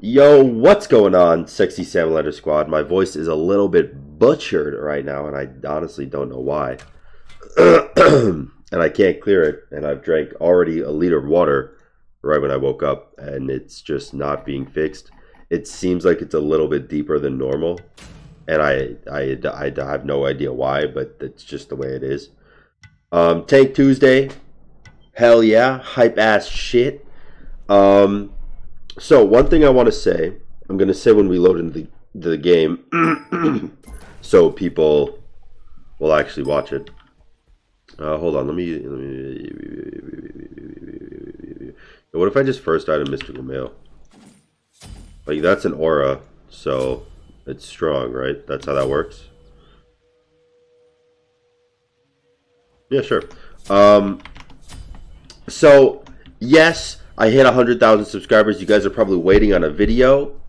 Yo, what's going on, Sexy Salmon Squad? My voice is a little bit butchered right now, and I honestly don't know why. and I can't clear it, and I've drank already a liter of water right when I woke up, and it's just not being fixed. It seems like it's a little bit deeper than normal, and I, I, I, have no idea why, but it's just the way it is. Um, Tank Tuesday, hell yeah, hype ass shit. Um, so one thing I want to say, I'm going to say when we load into the, the game, so people will actually watch it. Uh, hold on, let me, let me. What if I just first item mystical mail? Like that's an aura, so it's strong, right? That's how that works. Yeah, sure. Um, so yes, I hit 100,000 subscribers. You guys are probably waiting on a video.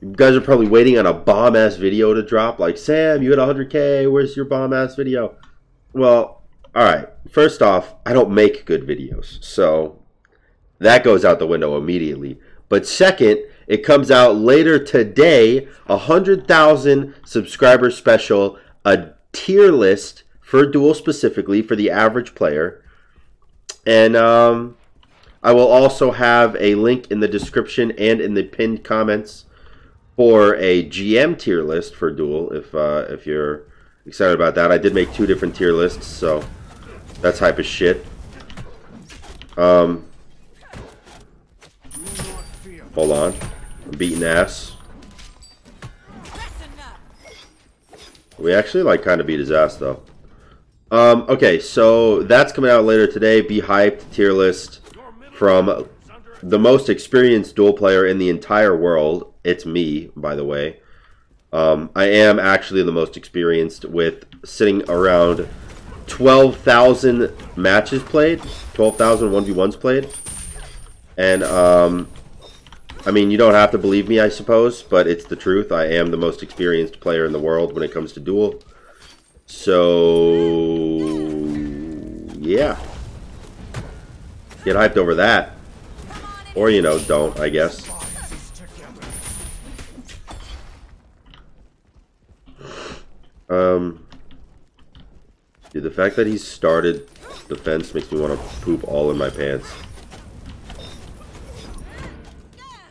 You guys are probably waiting on a bomb ass video to drop. Like, Sam, you hit 100K. Where's your bomb ass video? Well, all right. First off, I don't make good videos. So that goes out the window immediately. But second, it comes out later today, a 100,000 subscriber special, a tier list for Duel specifically for the average player. And um, I will also have a link in the description and in the pinned comments for a GM tier list for Duel if uh, if you're excited about that. I did make two different tier lists, so that's hype as shit. Um, hold on. I'm beating ass. We actually like kind of beat his ass though. Um, okay, so that's coming out later today. Be hyped tier list from the most experienced duel player in the entire world. It's me, by the way. Um, I am actually the most experienced with sitting around 12,000 matches played, 12,000 1v1s played. And, um, I mean, you don't have to believe me, I suppose, but it's the truth. I am the most experienced player in the world when it comes to duel. So, yeah. Get hyped over that. Or, you know, don't, I guess. Um, dude, the fact that he started defense makes me want to poop all in my pants.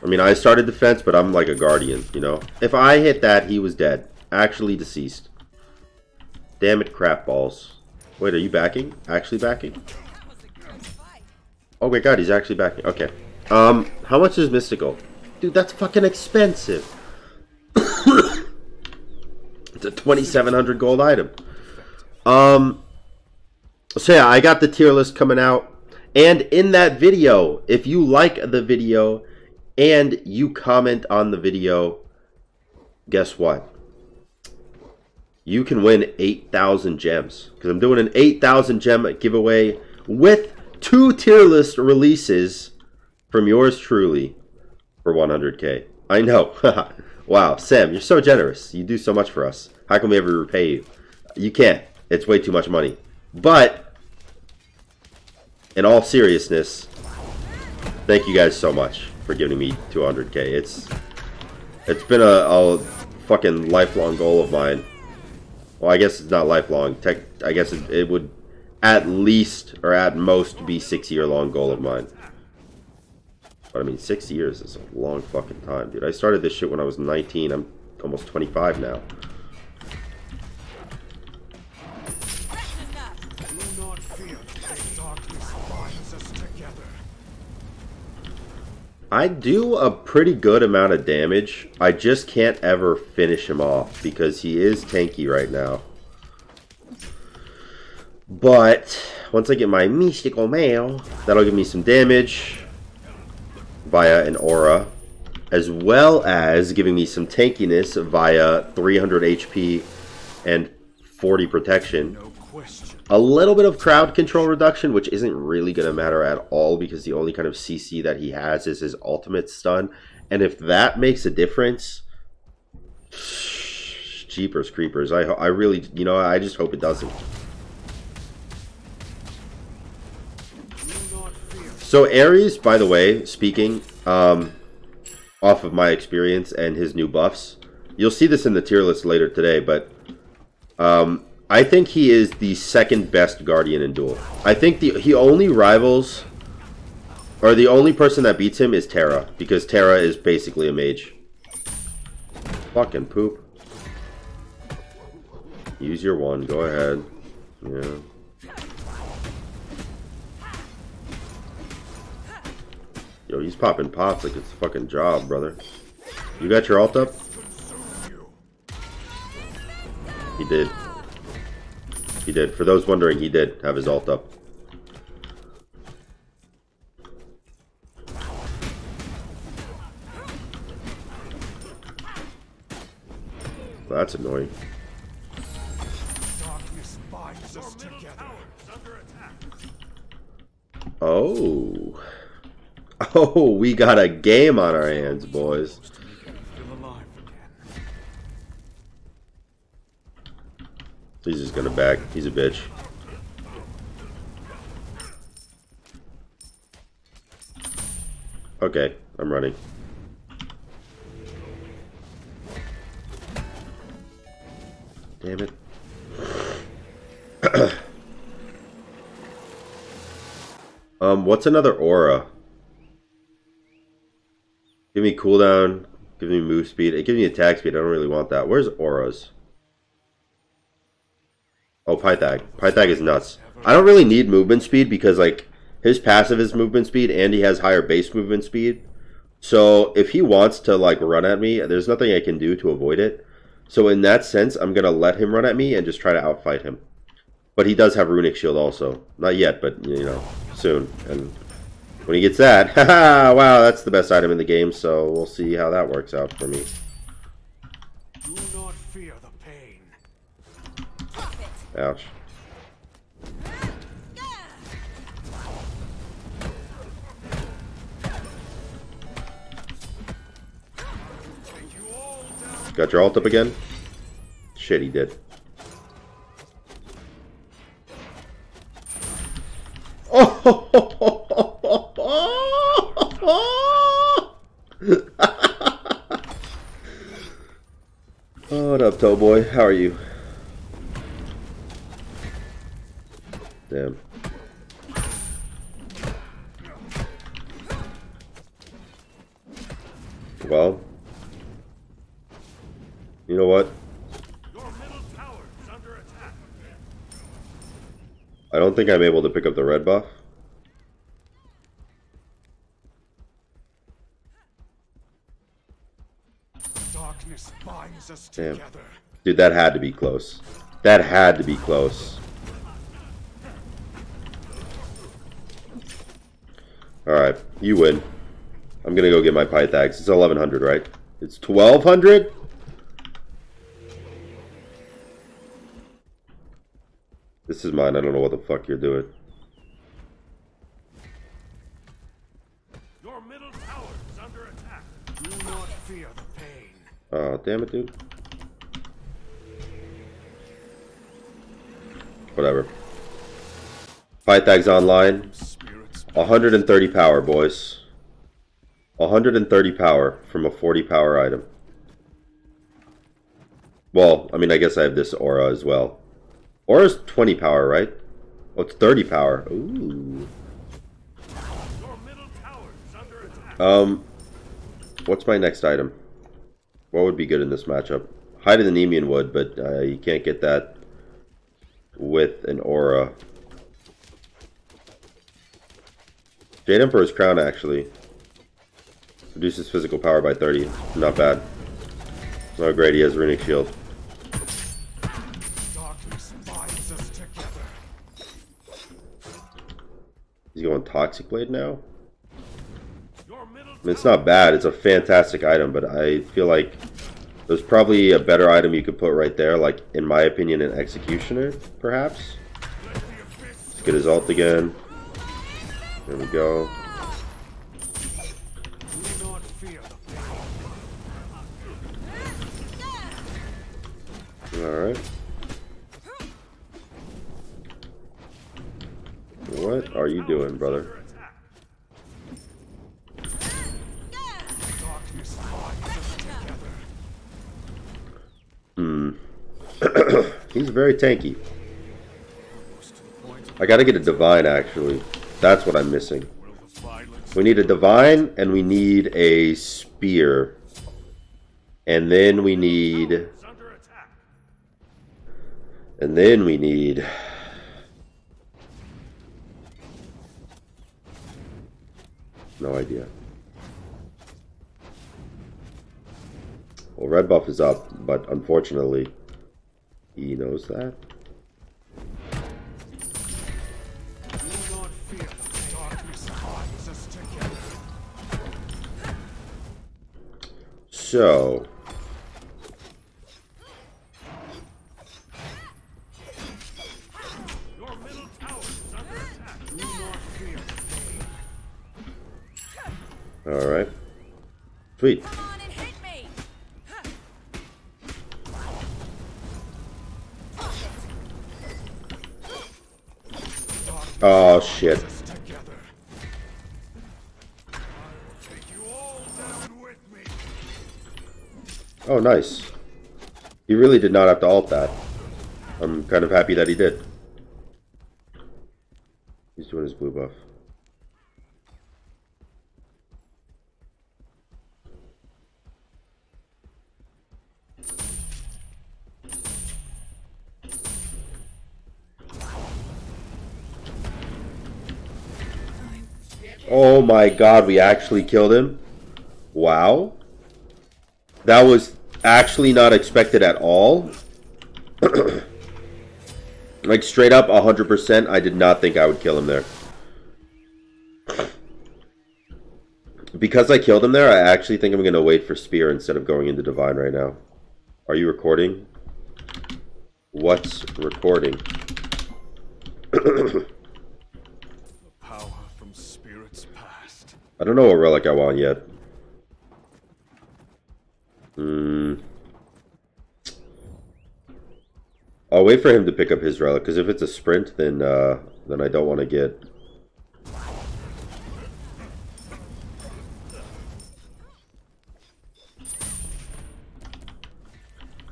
I mean, I started defense, but I'm like a guardian, you know? If I hit that, he was dead. Actually deceased. Damn it, crap balls. Wait, are you backing? Actually backing? Oh my god, he's actually backing. Okay. Um, how much is Mystical? Dude, that's fucking expensive. it's a 2700 gold item. Um, so yeah, I got the tier list coming out. And in that video, if you like the video and you comment on the video, guess what? You can win 8,000 gems. Because I'm doing an 8,000 gem giveaway with two tier list releases from yours truly for 100k. I know. wow, Sam, you're so generous. You do so much for us. How can we ever repay you? You can't. It's way too much money. But, in all seriousness, thank you guys so much for giving me 200k. It's it's been a, a fucking lifelong goal of mine well, I guess it's not lifelong. Tech, I guess it, it would at least or at most be six year long goal of mine. But I mean, six years is a long fucking time, dude. I started this shit when I was 19. I'm almost 25 now. I do a pretty good amount of damage. I just can't ever finish him off because he is tanky right now. But once I get my mystical mail, that'll give me some damage via an aura, as well as giving me some tankiness via 300 HP and 40 protection. A little bit of crowd control reduction, which isn't really going to matter at all because the only kind of CC that he has is his ultimate stun. And if that makes a difference, jeepers creepers. I, I really, you know, I just hope it doesn't. So Ares, by the way, speaking, um, off of my experience and his new buffs. You'll see this in the tier list later today, but um, I think he is the second best Guardian in Duel. I think the he only rivals, or the only person that beats him is Terra, because Terra is basically a mage. Fucking poop. Use your one, go ahead. Yeah. Yo, he's popping pops like it's a fucking job, brother. You got your alt up? He did. He did. For those wondering, he did have his alt up. That's annoying. Oh. Oh, we got a game on our hands, boys. He's just gonna back. He's a bitch. Okay, I'm running. Damn it. um, what's another aura? Give me cooldown, give me move speed. It gives me attack speed. I don't really want that. Where's auras? Oh, Pythag. Pythag is nuts. I don't really need movement speed because, like, his passive is movement speed and he has higher base movement speed. So if he wants to, like, run at me, there's nothing I can do to avoid it. So in that sense, I'm going to let him run at me and just try to outfight him. But he does have Runic Shield also. Not yet, but, you know, soon. And when he gets that, haha, wow, that's the best item in the game, so we'll see how that works out for me. Ouch. Got your alt up again? Shit, he did. Oh! what up, Toe Boy? How are you? I don't think I'm able to pick up the red buff. Damn. Dude, that had to be close. That had to be close. Alright, you win. I'm gonna go get my Pythags. It's 1100, right? It's 1200? This is mine. I don't know what the fuck you're doing. Your middle tower is under attack. Do not fear the pain. Oh, damn it, dude. Whatever. Pythags online. 130 power, boys. 130 power from a 40 power item. Well, I mean, I guess I have this aura as well. Aura's 20 power, right? Oh, it's 30 power. Ooh. Um, what's my next item? What would be good in this matchup? Hide of the Nemean would, but uh, you can't get that with an aura. Jade Emperor's Crown, actually. Reduces physical power by 30. Not bad. Oh, great, he has Runic Shield. Toxic Blade now? It's not bad. It's a fantastic item, but I feel like there's probably a better item you could put right there, like, in my opinion, an Executioner, perhaps? Let's get his ult again. There we go. Alright. What are you doing, brother? Hmm. He's very tanky. I gotta get a divine, actually. That's what I'm missing. We need a divine, and we need a spear. And then we need... And then we need... No idea. Well, red buff is up, but unfortunately, he knows that. So... Sweet. Oh, shit. Oh, nice. He really did not have to alt that. I'm kind of happy that he did. He's doing his blue buff. Oh my god, we actually killed him? Wow. That was actually not expected at all. like, straight up 100%, I did not think I would kill him there. Because I killed him there, I actually think I'm going to wait for Spear instead of going into Divine right now. Are you recording? What's recording? I don't know what relic I want yet. Hmm. I'll wait for him to pick up his relic, because if it's a sprint, then uh, then I don't want to get...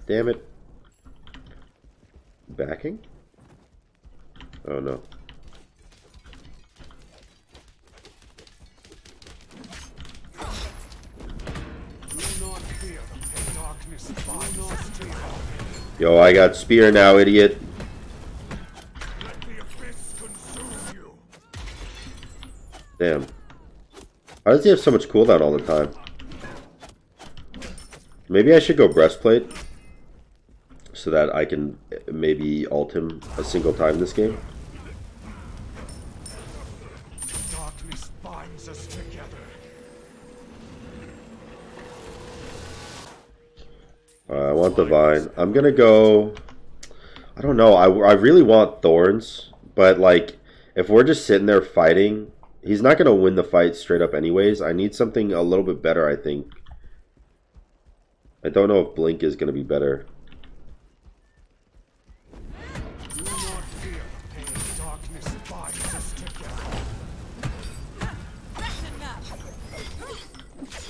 Damn it. Backing? Oh no. Yo, I got spear now, idiot. Damn. Why does he have so much cooldown all the time? Maybe I should go breastplate. So that I can maybe ult him a single time this game. Uh, I want Divine. I'm to go... I don't know. I, I really want Thorns. But, like, if we're just sitting there fighting, he's not to win the fight straight up anyways. I need something a little bit better, I think. I don't know if Blink is to be better.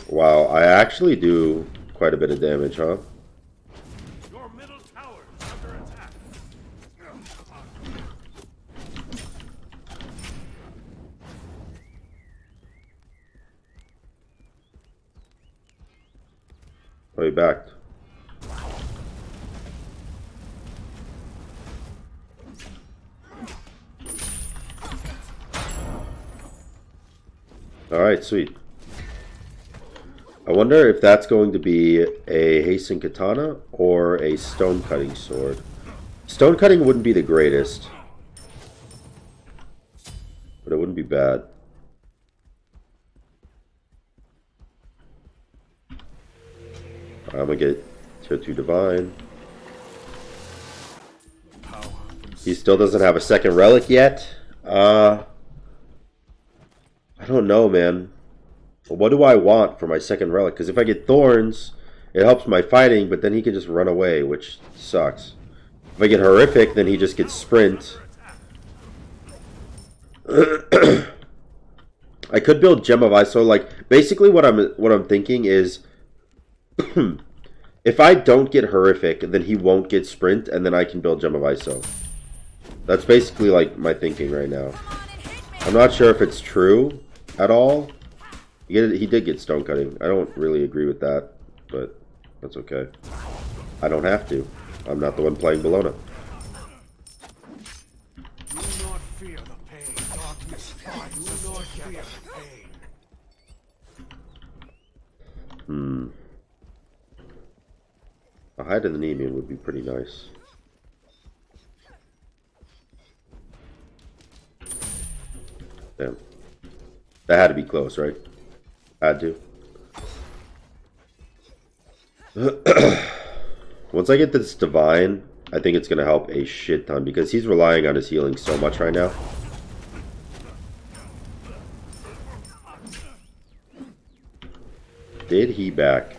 Wow, I actually do quite a bit of damage, huh? Way back. Alright, sweet. I wonder if that's going to be a hasten katana or a stone cutting sword. Stone cutting wouldn't be the greatest. But it wouldn't be bad. I'm gonna get tier 2 divine. He still doesn't have a second relic yet. Uh, I don't know, man. What do I want for my second relic? Because if I get thorns, it helps my fighting, but then he can just run away, which sucks. If I get horrific, then he just gets sprint. I could build Gem of Ice. So, like, basically, what I'm what I'm thinking is If I don't get horrific, then he won't get sprint, and then I can build Gem of ISO. That's basically like my thinking right now. I'm not sure if it's true at all. He did, he did get stone cutting. I don't really agree with that, but that's okay. I don't have to. I'm not the one playing Bellona. Hmm. A hide in the Nemean would be pretty nice. Damn. That had to be close, right? Had to. Once I get this Divine, I think it's going to help a shit ton because he's relying on his healing so much right now. Did he back?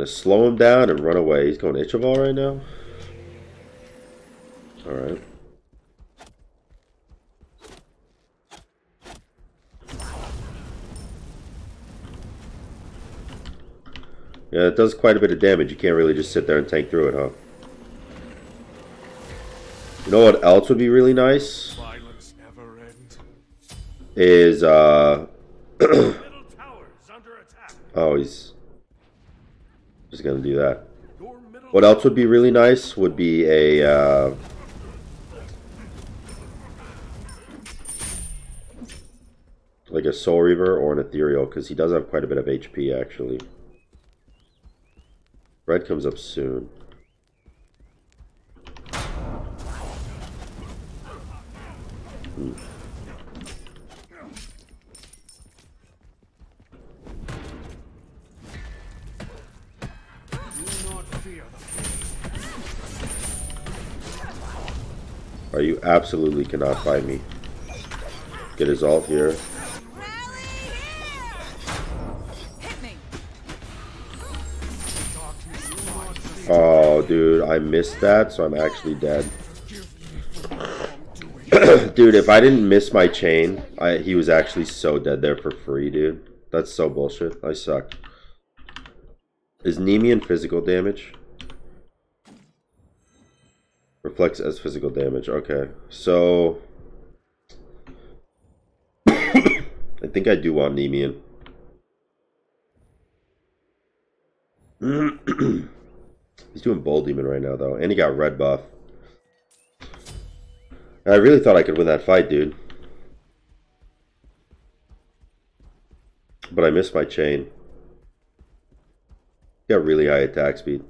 Gonna slow him down and run away. He's going Ichaival right now. Alright. Yeah, it does quite a bit of damage. You can't really just sit there and tank through it, huh? You know what else would be really nice? Is, uh... oh, he's... Just gonna do that. What else would be really nice would be a, uh... Like a Soul Reaver or an Ethereal, because he does have quite a bit of HP, actually. Red comes up soon. Absolutely cannot find me? Get his ult here. Oh, dude, I missed that, so I'm actually dead. dude, if I didn't miss my chain, I, he was actually so dead there for free, dude. That's so bullshit. I suck. Is Nemean physical damage? Reflects as physical damage. Okay, so... I think I do want Nemean. He's doing Bull Demon right now, though. And he got red buff. I really thought I could win that fight, dude. But I missed my chain. He got really high attack speed.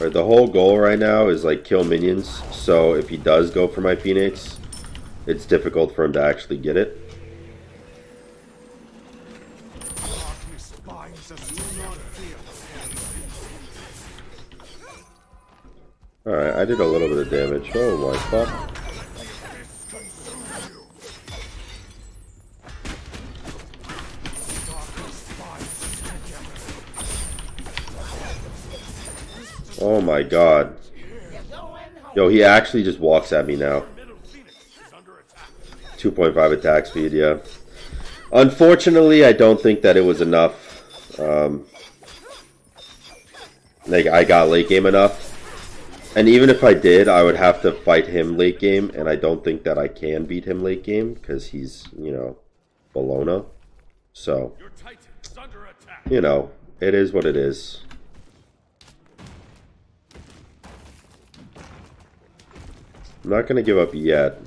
Right, the whole goal right now is like kill minions. So if he does go for my Phoenix, it's difficult for him to actually get it. Oh my god. Yo, he actually just walks at me now. 2.5 attack speed, yeah. Unfortunately, I don't think that it was enough. Um, like, I got late game enough. And even if I did, I would have to fight him late game, and I don't think that I can beat him late game, because he's, you know, Bellona. So, you know, it is what it is. I'm not going to give up yet,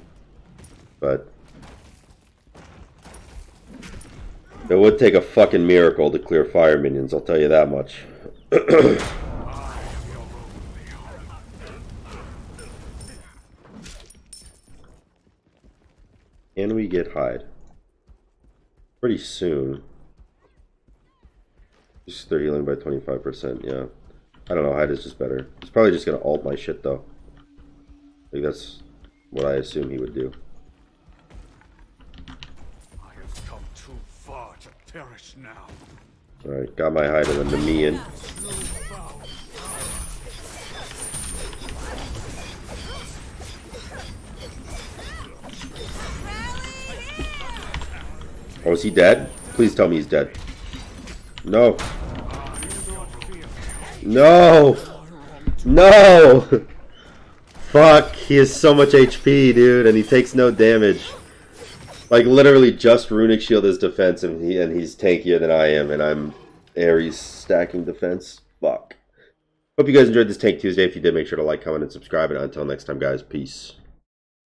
but it would take a fucking miracle to clear fire minions, I'll tell you that much. Can we get hide? pretty soon. Just their healing by 25%, yeah. I don't know, Hide is just better. He's probably just gonna alt my shit though. Think that's what I assume he would do. I have come too far to perish now. Alright, got my and then the me in. Oh, is he dead? Please tell me he's dead. No. No! No! Fuck, he has so much HP, dude, and he takes no damage. Like, literally just Runic Shield is defense, and, he, and he's tankier than I am, and I'm Ares stacking defense. Fuck. Hope you guys enjoyed this Tank Tuesday. If you did, make sure to like, comment, and subscribe, and until next time, guys, peace.